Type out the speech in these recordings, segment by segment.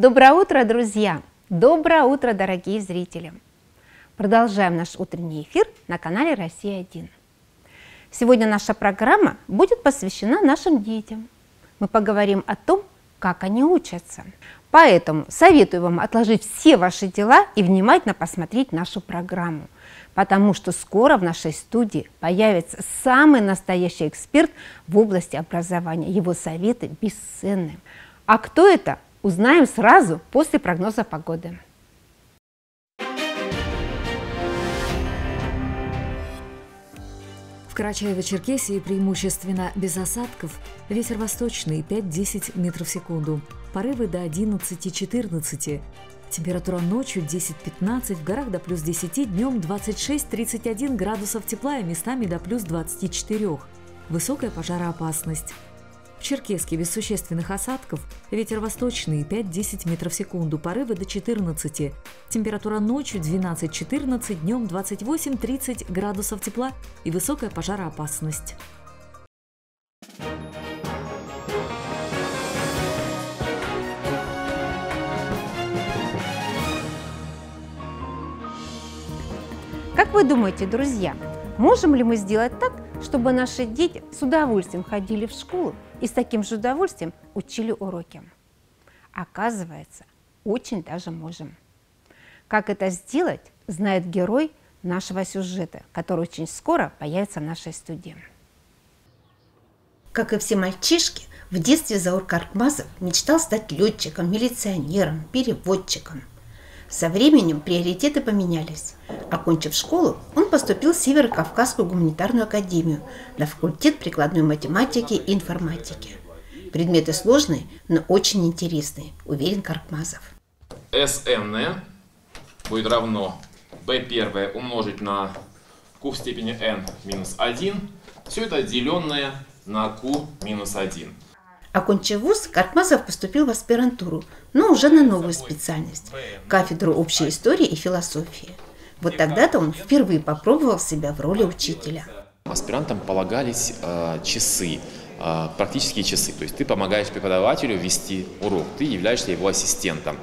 Доброе утро, друзья! Доброе утро, дорогие зрители! Продолжаем наш утренний эфир на канале «Россия-1». Сегодня наша программа будет посвящена нашим детям. Мы поговорим о том, как они учатся. Поэтому советую вам отложить все ваши дела и внимательно посмотреть нашу программу, потому что скоро в нашей студии появится самый настоящий эксперт в области образования. Его советы бесценны. А кто это, узнаем сразу после прогноза погоды. В Карачаево-Черкесии преимущественно без осадков. Ветер восточный 5-10 метров в секунду. Порывы до 11-14. Температура ночью 10-15, в горах до плюс 10, днем 26-31 градусов тепла и местами до плюс 24. Высокая пожароопасность. В Черкеске без существенных осадков ветер восточный 5-10 метров в секунду, порывы до 14. Температура ночью 12-14, днем 28-30 градусов тепла и высокая пожароопасность. Как вы думаете, друзья, можем ли мы сделать так, чтобы наши дети с удовольствием ходили в школу и с таким же удовольствием учили уроки. Оказывается, очень даже можем. Как это сделать, знает герой нашего сюжета, который очень скоро появится в нашей студии. Как и все мальчишки, в детстве Заур Каркмазов мечтал стать летчиком, милиционером, переводчиком. Со временем приоритеты поменялись. Окончив школу, он поступил в Северо-Кавказскую гуманитарную академию на факультет прикладной математики и информатики. Предметы сложные, но очень интересные, уверен Каркмазов. СН будет равно b1 умножить на q в степени n минус 1. Все это деленное на q минус 1. Окончив вуз, Карпмазов поступил в аспирантуру, но уже на новую специальность – кафедру общей истории и философии. Вот тогда-то он впервые попробовал себя в роли учителя. Аспирантам полагались э, часы, э, практические часы. То есть ты помогаешь преподавателю вести урок, ты являешься его ассистентом.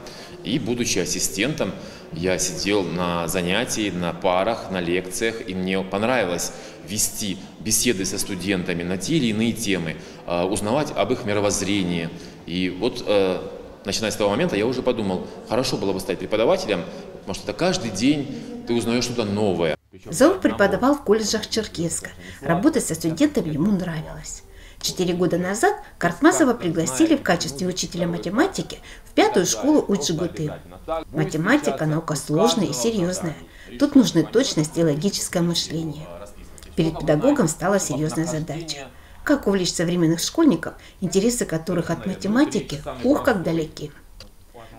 И будучи ассистентом, я сидел на занятии, на парах, на лекциях, и мне понравилось вести беседы со студентами на те или иные темы, э, узнавать об их мировоззрении. И вот, э, начиная с того момента, я уже подумал, хорошо было бы стать преподавателем, потому что каждый день ты узнаешь что-то новое. Заур преподавал в колледжах Черкеска. Работать со студентами ему нравилось. Четыре года назад Картмасова пригласили в качестве учителя математики в пятую школу Уджигуты. Математика – наука сложная и серьезная. Тут нужны точность и логическое мышление. Перед педагогом стала серьезная задача. Как увлечь современных школьников, интересы которых от математики ух как далеки.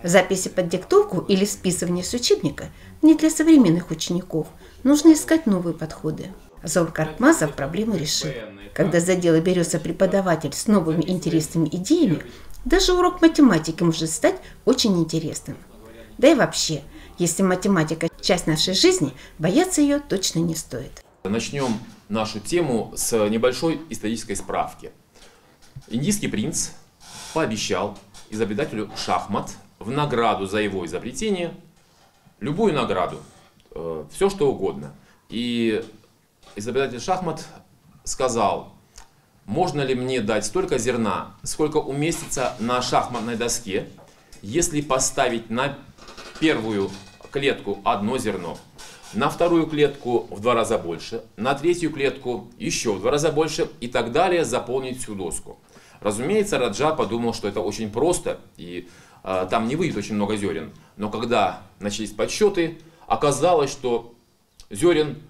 Записи под диктовку или списывание с учебника не для современных учеников. Нужно искать новые подходы. Заур Карпмазов проблему решил. Когда за дело берется преподаватель с новыми интересными идеями, даже урок математики может стать очень интересным. Да и вообще, если математика – часть нашей жизни, бояться ее точно не стоит. Начнем нашу тему с небольшой исторической справки. Индийский принц пообещал изобретателю шахмат в награду за его изобретение любую награду, э, все что угодно. И изобретатель шахмат сказал, можно ли мне дать столько зерна, сколько уместится на шахматной доске, если поставить на первую клетку одно зерно, на вторую клетку в два раза больше, на третью клетку еще в два раза больше и так далее заполнить всю доску. Разумеется, Раджа подумал, что это очень просто и э, там не выйдет очень много зерен. Но когда начались подсчеты, оказалось, что зерен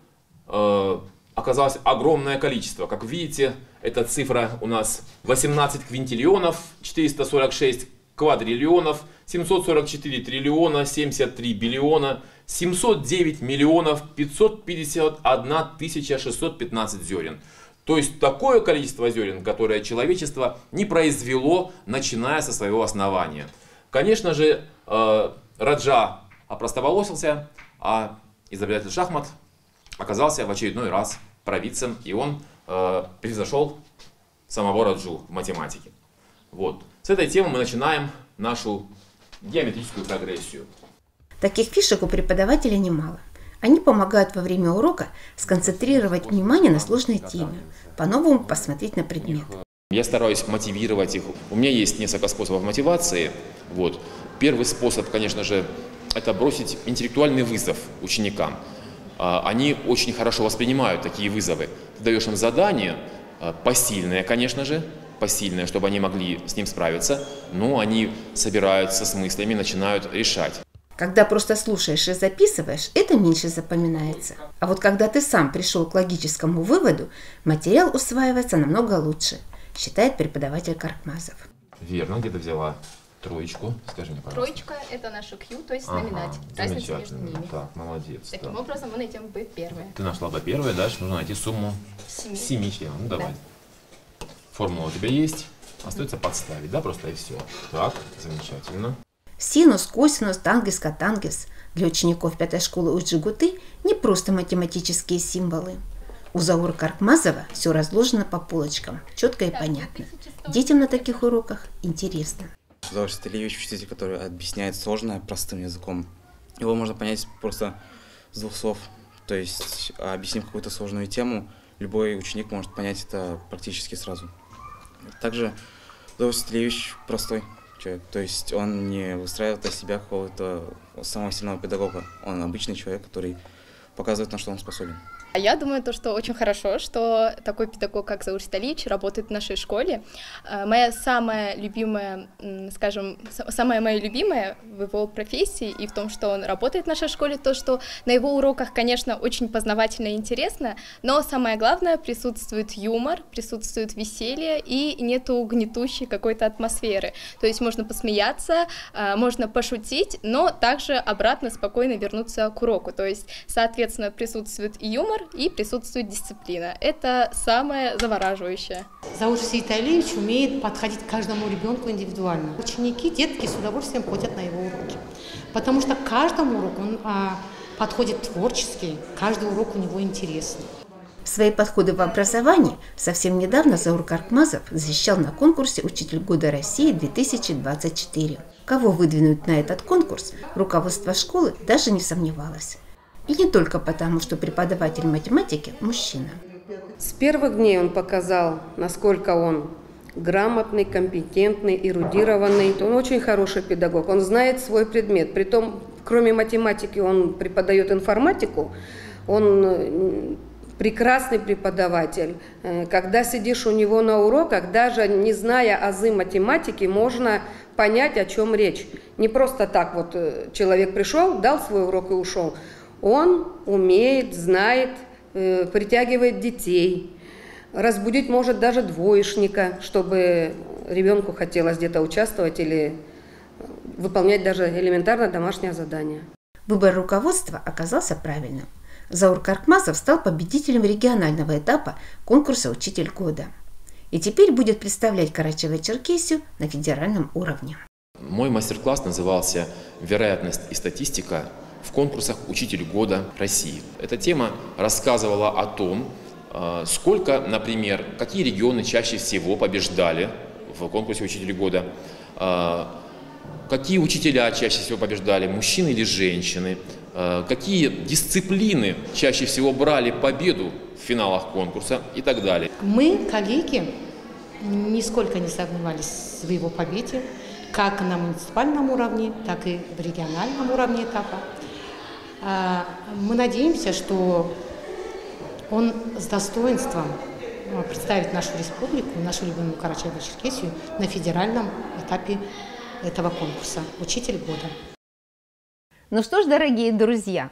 оказалось огромное количество. Как видите, эта цифра у нас 18 квинтиллионов, 446 квадриллионов, 744 триллиона, 73 биллиона, 709 миллионов 551 тысяча 615 зерен. То есть такое количество зерен, которое человечество не произвело, начиная со своего основания. Конечно же, э, Раджа опростоволосился, а изобретатель шахмат оказался в очередной раз провидцем, и он э, превзошел самого Раджу в математике. Вот. С этой темы мы начинаем нашу геометрическую прогрессию. Таких фишек у преподавателя немало. Они помогают во время урока сконцентрировать внимание на сложной теме, по-новому посмотреть на предмет. Я стараюсь мотивировать их. У меня есть несколько способов мотивации. Вот. Первый способ, конечно же, это бросить интеллектуальный вызов ученикам. А, они очень хорошо воспринимают такие вызовы. Ты даешь им задание, а, посильное, конечно же, посильное, чтобы они могли с ним справиться, но они собираются с мыслями, начинают решать. Когда просто слушаешь и записываешь, это меньше запоминается. А вот когда ты сам пришел к логическому выводу, материал усваивается намного лучше, считает преподаватель Каркмазов. Верно, где ты взяла троечку? Скажи мне, пожалуйста. Троечка – это наша Q, то есть Ага, знаменатель. Разница между замечательно. ними. Так, молодец. Таким да. образом мы найдем B первое. Ты нашла бы первое, дальше нужно найти сумму Семи. семи членов. Ну давай. Формула у тебя есть, остается подставить, да, просто и все. Так, замечательно. Синус, косинус, тангенс, котангенс для учеников пятой школы Уджигуты не просто математические символы. У Заура Каркмазова все разложено по полочкам, четко и понятно. Детям на таких уроках интересно. Заур Стелевич учитель, который объясняет сложное простым языком. Его можно понять просто с двух слов. То есть, объяснив какую-то сложную тему, любой ученик может понять это практически сразу. Также Заур Стелевич простой человек. То есть, он не выстраивает из себя какого-то самого сильного педагога. Он обычный человек, который показывает, на что он способен. А я думаю, то, что очень хорошо, что такой педагог, как Заур Сталич, работает в нашей школе. Э, Моя самая любимая, скажем, самая моя любимая в его профессии и в том, что он работает в нашей школе, то, что на его уроках, конечно, очень познавательно и интересно, но самое главное, присутствует юмор, присутствует веселье и нету гнетущей какой-то атмосферы. То есть можно посмеяться, э, можно пошутить, но также обратно спокойно вернуться к уроку. То есть, соответственно, присутствует и юмор, и присутствует дисциплина. Это самое завораживающее. Заур Сейталевич умеет подходить к каждому ребенку индивидуально. Ученики, детки с удовольствием ходят на его уроки, потому что к каждому уроку он а, подходит творчески, каждый урок у него интересный. Свои подходы в образовании совсем недавно Заур Каркмазов защищал на конкурсе «Учитель года России 2024». Кого выдвинуть на этот конкурс, руководство школы даже не сомневалось. И не только потому, что преподаватель математики – мужчина. С первых дней он показал, насколько он грамотный, компетентный, эрудированный. Он очень хороший педагог, он знает свой предмет. Притом, кроме математики, он преподает информатику, он э, прекрасный преподаватель. Э, Когда сидишь у него на уроках, даже не зная азы математики, можно понять, о чем речь. Не просто так вот э, человек пришел, дал свой урок и ушел. Он умеет, знает, э, притягивает детей, разбудить может даже двоечника, чтобы ребенку хотелось где-то участвовать или выполнять даже элементарно домашнее задание. Выбор руководства оказался правильным. Заур Каркмазов стал победителем регионального этапа конкурса «Учитель года». И теперь будет представлять Карачаево-Черкесию на федеральном уровне. Мой мастер-класс назывался «Вероятность и статистика в конкурсах «Учитель года России». Эта тема рассказывала о том, э, сколько, например, какие регионы чаще всего побеждали в конкурсе «Учитель года», э, какие учителя чаще всего побеждали, мужчины или женщины, э, какие дисциплины чаще всего брали победу в финалах конкурса и так далее. Мы, коллеги, нисколько не сомневались в его победе, как на муниципальном уровне, так и в региональном уровне этапа. А, Мы надеемся, что он с достоинством а, представит нашу республику, нашу любимую Карачаево-Черкесию на федеральном этапе этого конкурса «Учитель года». Ну что ж, дорогие друзья,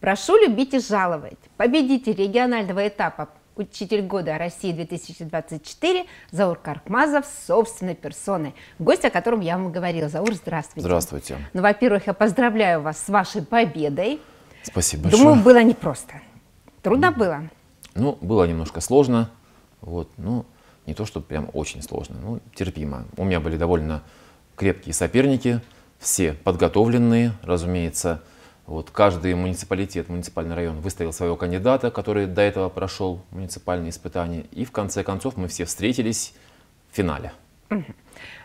прошу любить и жаловать. Победитель регионального этапа Учитель года России 2024 Заур Каркмазов собственной персоной, гость, о котором я вам говорила. Заур, здравствуйте. Здравствуйте. Ну, во-первых, я поздравляю вас с вашей победой. Спасибо большое. Думаю, было непросто. Трудно было. Ну, было немножко сложно. Вот, ну, не то, что прям очень сложно, ну, терпимо. У меня были довольно крепкие соперники, все подготовленные, разумеется. Вот, каждый муниципалитет, муниципальный район выставил своего кандидата, который до этого прошел муниципальные испытания. И в конце концов мы все встретились в финале.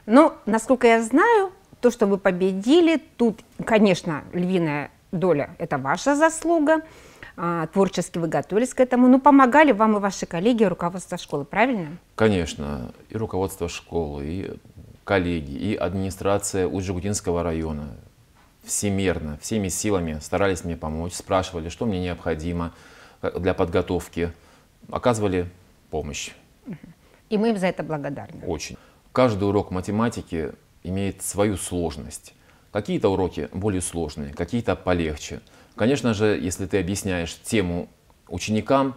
Ну, насколько я знаю, то, что вы победили, тут, конечно, львиная доля – это ваша заслуга, а, творчески вы готовились к этому, но помогали вам и ваши коллеги, и руководство школы, правильно? Конечно, и руководство школы, и коллеги, и администрация Уджигутинского района всемерно, всеми силами старались мне помочь, спрашивали, что мне необходимо для подготовки, оказывали помощь. И мы им за это благодарны. Очень. Каждый урок математики имеет свою сложность. Какие-то уроки более сложные, какие-то полегче. Конечно же, если ты объясняешь тему ученикам,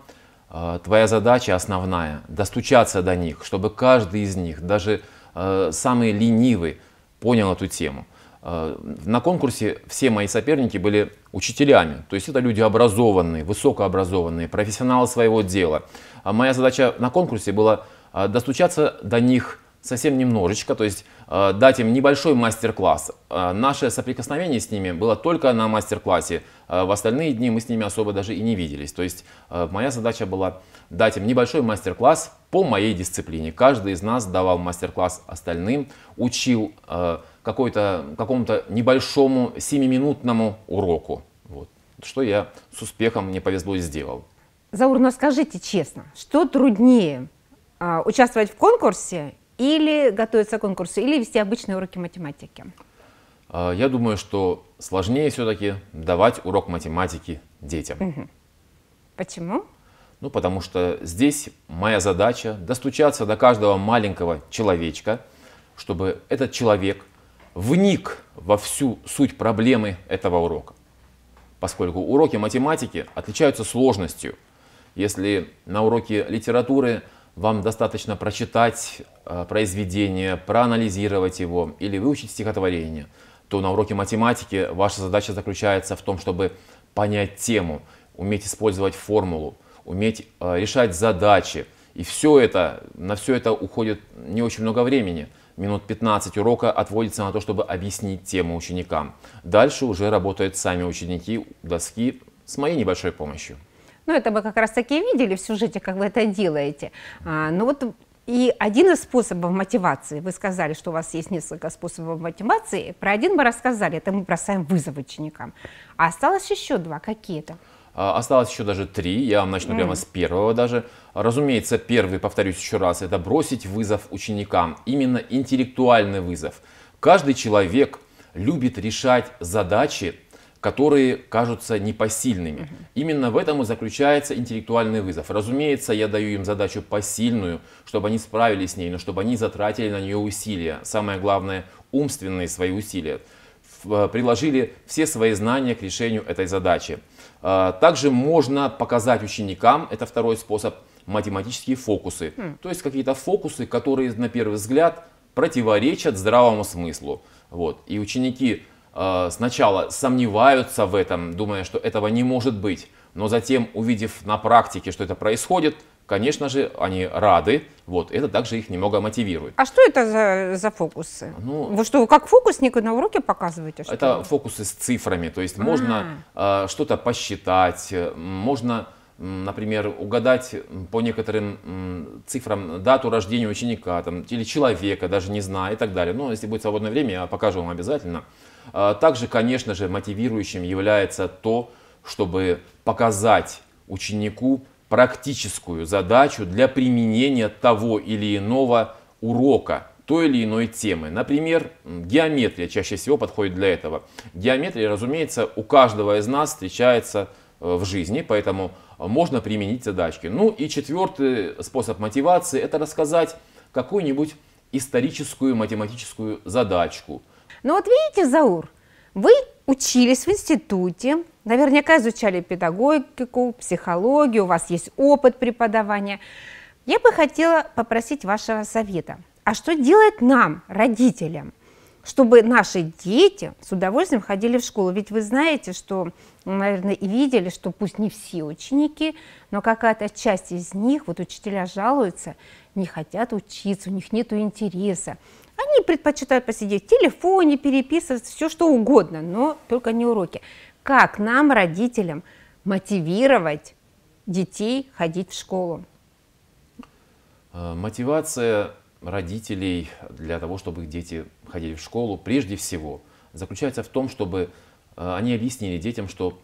э, твоя задача основная – достучаться до них, чтобы каждый из них, даже э, самый ленивый, понял эту тему. Э, на конкурсе все мои соперники были учителями, то есть это люди образованные, высокообразованные, профессионалы своего дела. А моя задача на конкурсе была достучаться до них совсем немножечко, то есть э, дать им небольшой мастер-класс. Э, наше соприкосновение с ними было только на мастер-классе. Э, в остальные дни мы с ними особо даже и не виделись. То есть э, моя задача была дать им небольшой мастер-класс по моей дисциплине. Каждый из нас давал мастер-класс остальным, учил э, какой-то, какому-то небольшому 7-минутному уроку. Вот. Что я с успехом, мне повезло, сделал. Заур, но скажите честно, что труднее, э, участвовать в конкурсе или готовиться к конкурсу, или вести обычные уроки математики? А, я думаю, что сложнее все-таки давать урок математики детям. Угу. Почему? Ну, потому что здесь моя задача достучаться до каждого маленького человечка, чтобы этот человек вник во всю суть проблемы этого урока. Поскольку уроки математики отличаются сложностью. Если на уроке литературы вам достаточно прочитать э, произведение, проанализировать его или выучить стихотворение, то на уроке математики ваша задача заключается в том, чтобы понять тему, уметь использовать формулу, уметь э, решать задачи. И все это, на все это уходит не очень много времени. Минут 15 урока отводится на то, чтобы объяснить тему ученикам. Дальше уже работают сами ученики доски с моей небольшой помощью. Ну, это мы как раз таки видели в сюжете, как вы это делаете. А, ну вот и один из способов мотивации, вы сказали, что у вас есть несколько способов мотивации, про один мы рассказали, это мы бросаем вызов ученикам. А осталось еще два, какие-то? А, осталось еще даже три, я вам начну mm. прямо с первого даже. Разумеется, первый, повторюсь еще раз, это бросить вызов ученикам, именно интеллектуальный вызов. Каждый человек любит решать задачи которые кажутся непосильными. Угу. Именно в этом и заключается интеллектуальный вызов. Разумеется, я даю им задачу посильную, чтобы они справились с ней, но чтобы они затратили на нее усилия. Самое главное, умственные свои усилия. Э, приложили все свои знания к решению этой задачи. А, также можно показать ученикам, это второй способ, математические фокусы. Mm. То есть какие-то фокусы, которые на первый взгляд противоречат здравому смыслу. Вот. И ученики Э, сначала сомневаются в этом, думая, что этого не может быть, но затем, увидев на практике, что это происходит, конечно же, они рады, вот, это также их немного мотивирует. А что это за, за фокусы? Ну, Вы что, как фокусник на уроке показываете? Что это ли? фокусы с цифрами, то есть можно э, что-то посчитать, можно например, угадать по некоторым цифрам дату рождения ученика там, или человека, даже не зная и так далее. Но если будет свободное время, я покажу вам обязательно. А, также, конечно же, мотивирующим является то, чтобы показать ученику практическую задачу для применения того или иного урока, той или иной темы. Например, геометрия чаще всего подходит для этого. Геометрия, разумеется, у каждого из нас встречается э, в жизни, поэтому можно применить задачки. Ну и четвертый способ мотивации – это рассказать какую-нибудь историческую математическую задачку – ну, вот видите, Заур, вы учились в институте, наверняка изучали педагогику, психологию, у вас есть опыт преподавания. Я бы хотела попросить вашего совета. А что делать нам, родителям, чтобы наши дети с удовольствием ходили в школу? Ведь вы знаете, что, наверное, и видели, что пусть не все ученики, но какая-то часть из них, вот учителя жалуются, не хотят учиться, у них нет интереса. Они предпочитают посидеть в телефоне, переписывать, все что угодно, но только не уроки. Как нам, родителям, мотивировать детей ходить в школу? Э, мотивация родителей для того, чтобы их дети ходили в школу, прежде всего, заключается в том, чтобы э, они объяснили детям, что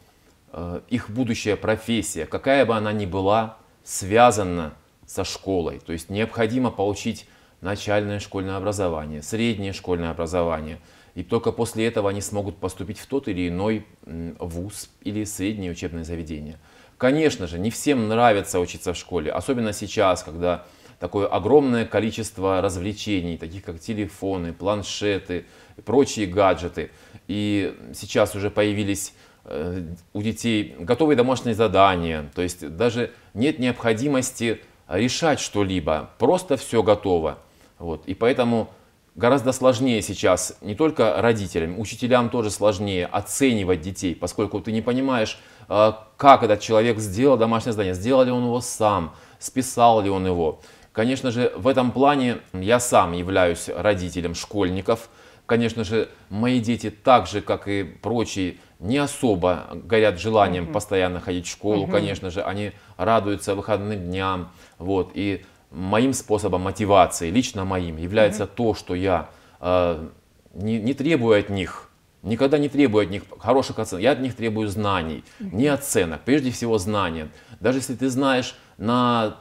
э, их будущая профессия, какая бы она ни была, связана со школой. То есть необходимо получить начальное школьное образование, среднее школьное образование. И только после этого они смогут поступить в тот или иной вуз или среднее учебное заведение. Конечно же, не всем нравится учиться в школе, особенно сейчас, когда такое огромное количество развлечений, таких как телефоны, планшеты, прочие гаджеты. И сейчас уже появились э, у детей готовые домашние задания, то есть даже нет необходимости решать что-либо, просто все готово. Вот. И поэтому гораздо сложнее сейчас не только родителям, учителям тоже сложнее оценивать детей, поскольку ты не понимаешь, э, как этот человек сделал домашнее задание, сделал ли он его сам, списал ли он его. Конечно же, в этом плане я сам являюсь родителем школьников. Конечно же, мои дети так же, как и прочие, не особо горят желанием угу. постоянно ходить в школу. Угу. Конечно же, они радуются выходным дням. Вот. И моим способом мотивации, лично моим, является угу. то, что я э, не, не требую от них Никогда не требую от них хороших оценок. Я от них требую знаний, не оценок. Прежде всего знания. Даже если ты знаешь на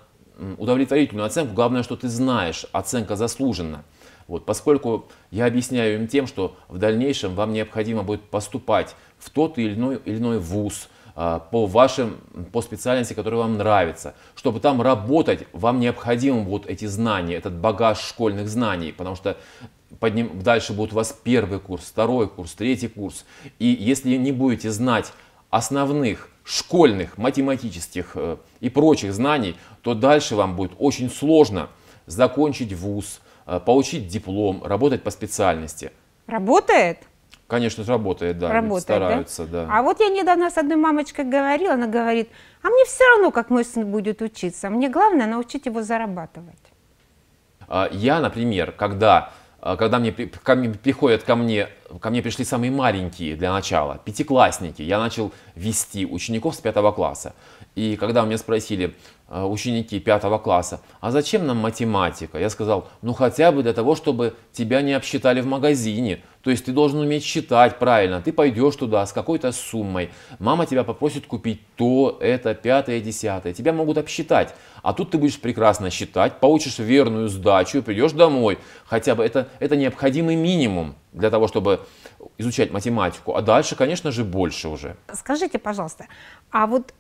удовлетворительную оценку, главное, что ты знаешь, оценка заслужена. Вот, поскольку я объясняю им тем, что в дальнейшем вам необходимо будет поступать в тот или иной, или иной вуз, по вашим, по специальности, которая вам нравится. Чтобы там работать, вам необходимы будут эти знания, этот багаж школьных знаний, потому что под ним, дальше будет у вас первый курс, второй курс, третий курс. И если не будете знать основных школьных, математических э, и прочих знаний, то дальше вам будет очень сложно закончить вуз, э, получить диплом, работать по специальности. Работает? Конечно, работает, да. Работает, стараются, да? да. А вот я недавно с одной мамочкой говорила, она говорит, а мне все равно, как мой сын будет учиться, мне главное научить его зарабатывать. А, я, например, когда а, когда мне, ко мне приходят ко мне, ко мне пришли самые маленькие для начала, пятиклассники, я начал вести учеников с пятого класса. И когда меня спросили а, ученики пятого класса, а зачем нам математика? Я сказал, ну хотя бы для того, чтобы тебя не обсчитали в магазине, то есть ты должен уметь считать правильно. Ты пойдешь туда с какой-то суммой. Мама тебя попросит купить то, это, пятое, десятое. Тебя могут обсчитать. А тут ты будешь прекрасно считать, получишь верную сдачу и придешь домой. Хотя бы это, это необходимый минимум для того, чтобы изучать математику. А дальше, конечно же, больше уже. Скажите, пожалуйста, а вот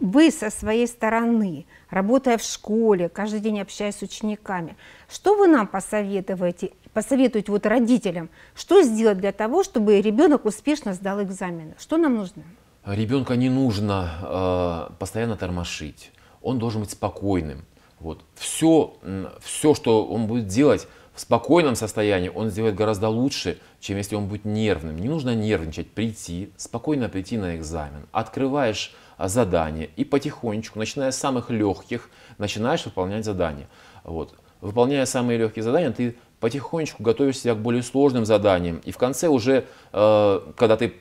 вы со своей стороны, работая в школе, каждый день общаясь с учениками, что вы нам посоветуете, посоветуете вот родителям, что сделать для того, чтобы ребенок успешно сдал экзамены? Что нам нужно? Ребенка не нужно э, постоянно тормошить, он должен быть спокойным. Вот. Все, все, что он будет делать в спокойном состоянии, он сделает гораздо лучше, чем если он будет нервным. Не нужно нервничать, прийти, спокойно прийти на экзамен. Открываешь задание и потихонечку, начиная с самых легких, начинаешь выполнять задания. Вот. Выполняя самые легкие задания, ты потихонечку готовишь себя к более сложным заданиям. И в конце уже, э, когда ты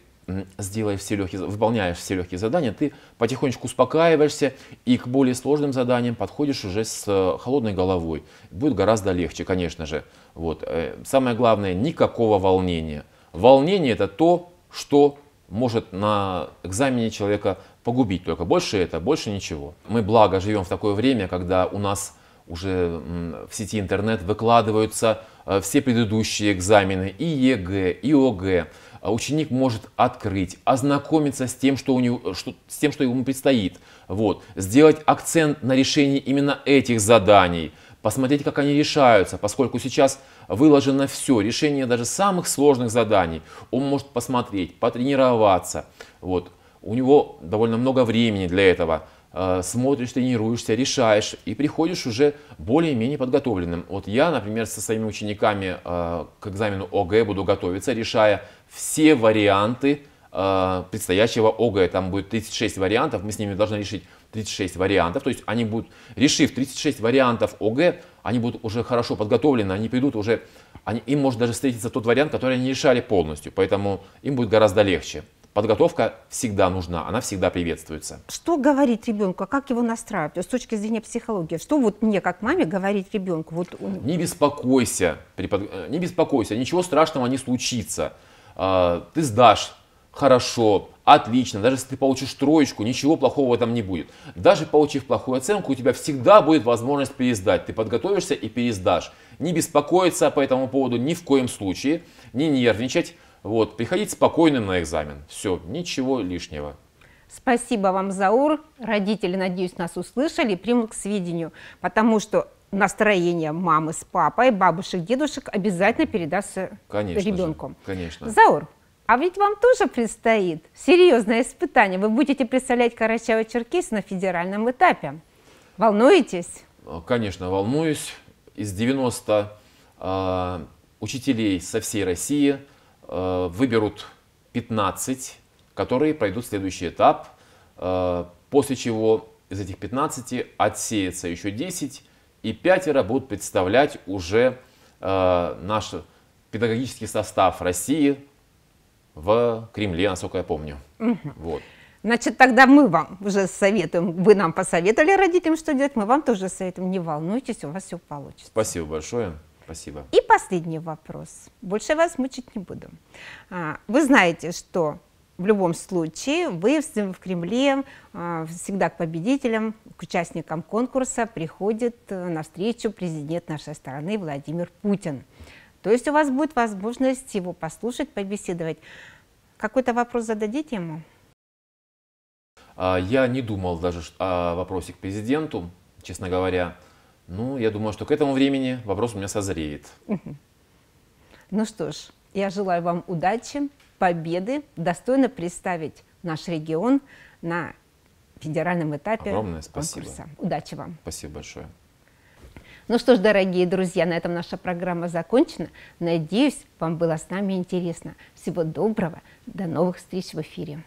сделаешь все легкие, выполняешь все легкие задания, ты потихонечку успокаиваешься и к более сложным заданиям подходишь уже с э, холодной головой. Будет гораздо легче, конечно же. Вот. Э, самое главное, никакого волнения. Волнение это то, что может на экзамене человека погубить только. Больше это, больше ничего. Мы благо живем в такое время, когда у нас уже в сети интернет выкладываются э, все предыдущие экзамены и ЕГЭ, и ОГЭ. А ученик может открыть, ознакомиться с тем, что, у него, что, с тем, что ему предстоит. Вот. Сделать акцент на решении именно этих заданий. Посмотреть, как они решаются, поскольку сейчас выложено все, решение даже самых сложных заданий. Он может посмотреть, потренироваться. Вот. У него довольно много времени для этого. Э, смотришь, тренируешься, решаешь и приходишь уже более-менее подготовленным. Вот я, например, со своими учениками э, к экзамену ОГЭ буду готовиться, решая все варианты э, предстоящего ОГЭ. Там будет 36 вариантов, мы с ними должны решить 36 вариантов. То есть они будут, решив 36 вариантов ОГЭ, они будут уже хорошо подготовлены, они придут уже, они, им может даже встретиться тот вариант, который они решали полностью. Поэтому им будет гораздо легче подготовка всегда нужна, она всегда приветствуется. Что говорить ребенку, а как его настраивать? С точки зрения психологии, что вот мне, как маме, говорить ребенку? Вот он... Не беспокойся, препод... не беспокойся, ничего страшного не случится. А, ты сдашь хорошо, отлично, даже если ты получишь троечку, ничего плохого в этом не будет. Даже получив плохую оценку, у тебя всегда будет возможность пересдать. Ты подготовишься и пересдашь. Не беспокоиться по этому поводу ни в коем случае, не нервничать. Вот, приходить спокойным на экзамен. Все, ничего лишнего. Спасибо вам, Заур. Родители, надеюсь, нас услышали и примут к сведению, потому что настроение мамы с папой, бабушек, дедушек обязательно передастся конечно ребенку. Же, конечно. Заур, а ведь вам тоже предстоит серьезное испытание. Вы будете представлять Карачаево-Черкесию на федеральном этапе. Волнуетесь? Конечно, волнуюсь. Из 90 э, а, учителей со всей России выберут 15, которые пройдут следующий этап, э, после чего из этих 15 отсеется еще 10, и пятеро будут представлять уже э, наш педагогический состав России в Кремле, насколько я помню. Угу. Вот. Значит, тогда мы вам уже советуем, вы нам посоветовали родителям, что делать, мы вам тоже советуем, не волнуйтесь, у вас все получится. Спасибо большое. Спасибо. И последний вопрос. Больше вас мучить не буду. А, вы знаете, что в любом случае вы в Кремле а, всегда к победителям, к участникам конкурса приходит э, навстречу президент нашей страны Владимир Путин. То есть у вас будет возможность его послушать, побеседовать. Какой-то вопрос зададите ему? А, я не думал даже о вопросе к президенту, честно говоря. Ну, я думаю, что к этому времени вопрос у меня созреет. Ну что ж, я желаю вам удачи, победы, достойно представить наш регион на федеральном этапе Огромное спасибо. конкурса. Удачи вам. Спасибо большое. Ну что ж, дорогие друзья, на этом наша программа закончена. Надеюсь, вам было с нами интересно. Всего доброго, до новых встреч в эфире.